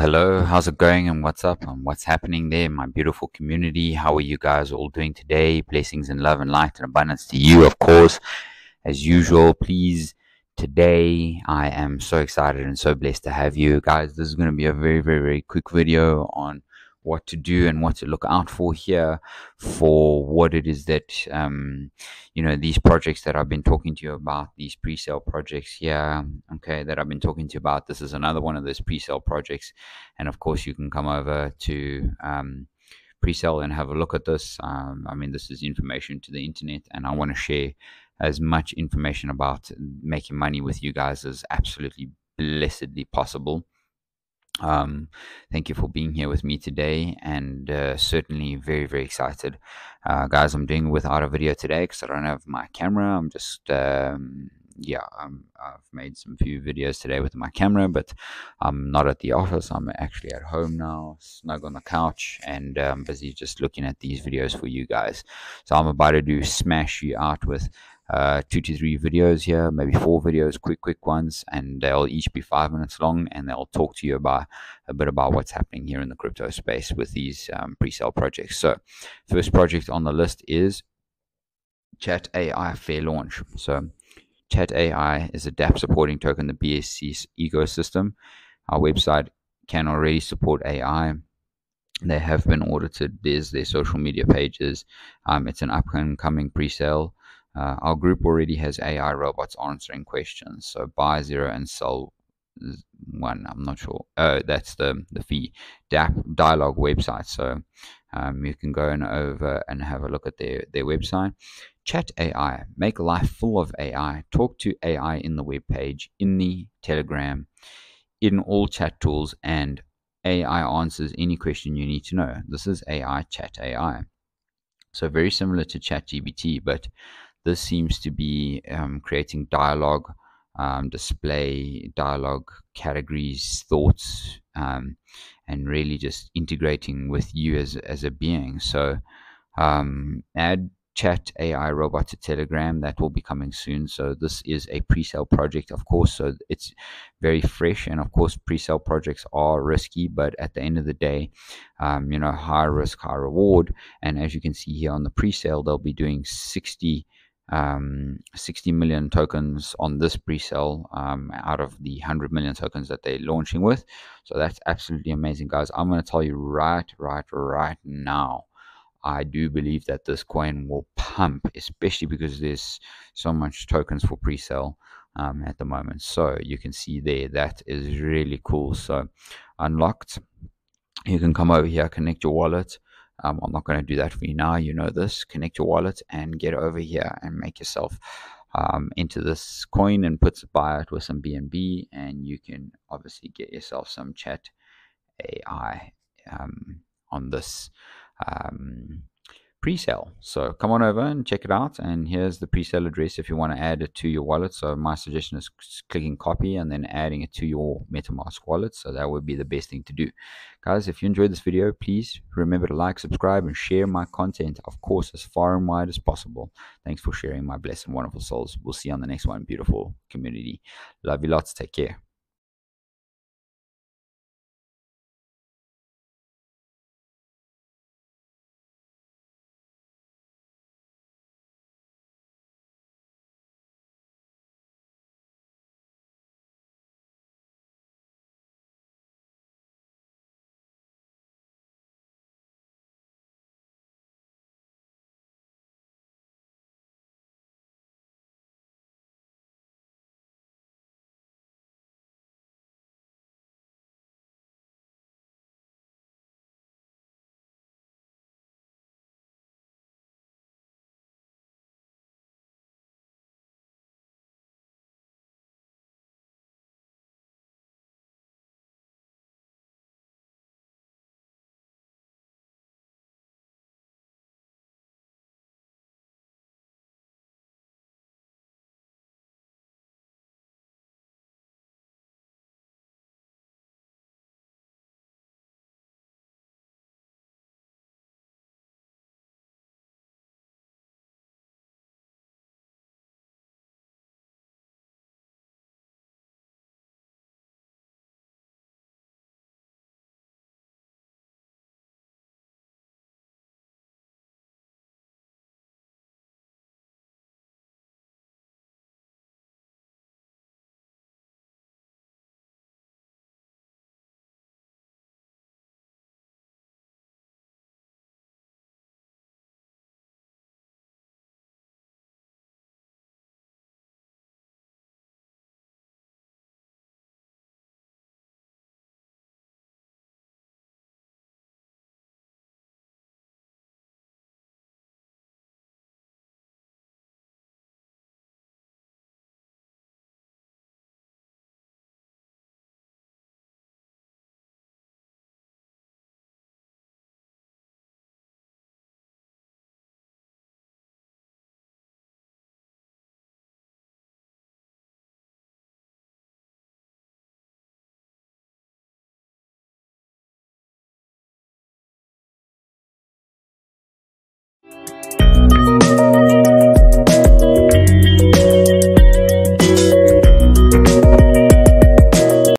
hello. How's it going and what's up and what's happening there, my beautiful community? How are you guys all doing today? Blessings and love and light and abundance to you, of course. As usual, please, today I am so excited and so blessed to have you. Guys, this is going to be a very, very, very quick video on what to do and what to look out for here for what it is that um, you know these projects that I've been talking to you about these pre-sale projects here okay that I've been talking to you about. This is another one of those pre-sale projects. And of course you can come over to um, pre-sale and have a look at this. Um, I mean this is information to the internet and I want to share as much information about making money with you guys as absolutely blessedly possible um, thank you for being here with me today, and uh, certainly very, very excited. Uh, guys, I'm doing without a video today because I don't have my camera. I'm just, um, yeah, i have made some few videos today with my camera, but I'm not at the office. I'm actually at home now, snug on the couch, and I'm um, busy just looking at these videos for you guys. So I'm about to do smash you out with uh, two to three videos here, maybe four videos, quick, quick ones, and they'll each be five minutes long, and they'll talk to you about a bit about what's happening here in the crypto space with these um, pre-sale projects. So, first project on the list is Chat AI Fair Launch. So, Chat AI is a dApp supporting token the BSC ecosystem. Our website can already support AI. They have been audited. There's their social media pages. Um, it's an up and coming pre-sale. Uh, our group already has AI robots answering questions. So buy zero and sell one. I'm not sure. Oh, that's the the fee dialogue website. So um, you can go and over and have a look at their their website. Chat AI, make life full of AI. Talk to AI in the web page, in the Telegram, in all chat tools, and AI answers any question you need to know. This is AI Chat AI. So very similar to ChatGPT, but this seems to be um, creating dialogue, um, display dialogue categories, thoughts, um, and really just integrating with you as, as a being. So um, add chat AI robot to Telegram. That will be coming soon. So this is a pre-sale project, of course. So it's very fresh, and of course, pre-sale projects are risky, but at the end of the day, um, you know, high risk, high reward. And as you can see here on the pre-sale, they'll be doing 60 um, 60 million tokens on this pre-sale um, out of the 100 million tokens that they're launching with. So that's absolutely amazing, guys. I'm going to tell you right, right, right now. I do believe that this coin will pump, especially because there's so much tokens for pre-sale um, at the moment. So you can see there that is really cool. So unlocked, you can come over here, connect your wallet. Um, I'm not going to do that for you now. You know this. Connect your wallet and get over here and make yourself um, into this coin and put buy it with some BNB, and you can obviously get yourself some chat AI um, on this um, pre-sale. So come on over and check it out. And here's the pre-sale address if you want to add it to your wallet. So my suggestion is clicking copy and then adding it to your MetaMask wallet. So that would be the best thing to do. Guys, if you enjoyed this video, please remember to like, subscribe, and share my content, of course, as far and wide as possible. Thanks for sharing my blessed and wonderful souls. We'll see you on the next one, beautiful community. Love you lots. Take care.